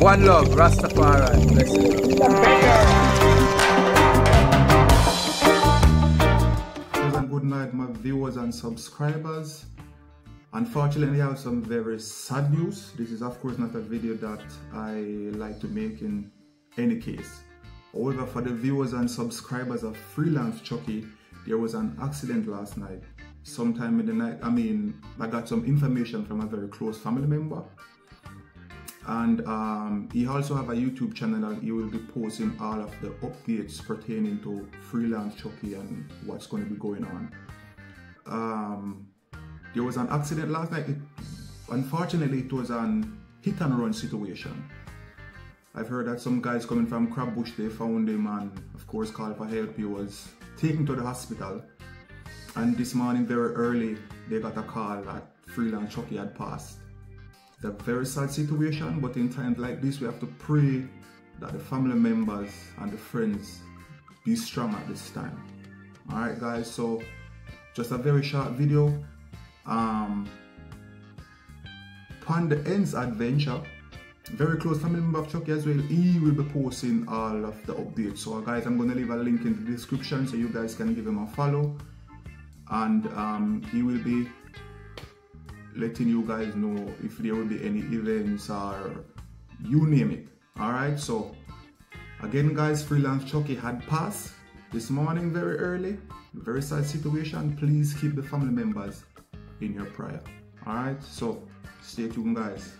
One love, Rastafari. Blessed and good night, my viewers and subscribers. Unfortunately, I have some very sad news. This is, of course, not a video that I like to make in any case. However, for the viewers and subscribers of Freelance Chucky, there was an accident last night. Sometime in the night, I mean, I got some information from a very close family member. And um, he also have a YouTube channel and he will be posting all of the updates pertaining to Freelance Chucky and what's going to be going on. Um, there was an accident last night. It, unfortunately, it was an hit and run situation. I've heard that some guys coming from Crabbush, they found him and of course called for help. He was taken to the hospital. And this morning very early, they got a call that Freelance Chucky had passed. A very sad situation, but in times like this, we have to pray that the family members and the friends be strong at this time. Alright guys, so just a very short video. Um, Panda Ends Adventure very close family member of Chucky as well, he will be posting all of the updates. So guys, I'm to leave a link in the description so you guys can give him a follow. And um, he will be letting you guys know if there will be any events or you name it. Alright, so again guys, Freelance Chucky had passed this morning very early. Very sad situation. Please keep the family members in your prayer. Alright, so stay tuned guys.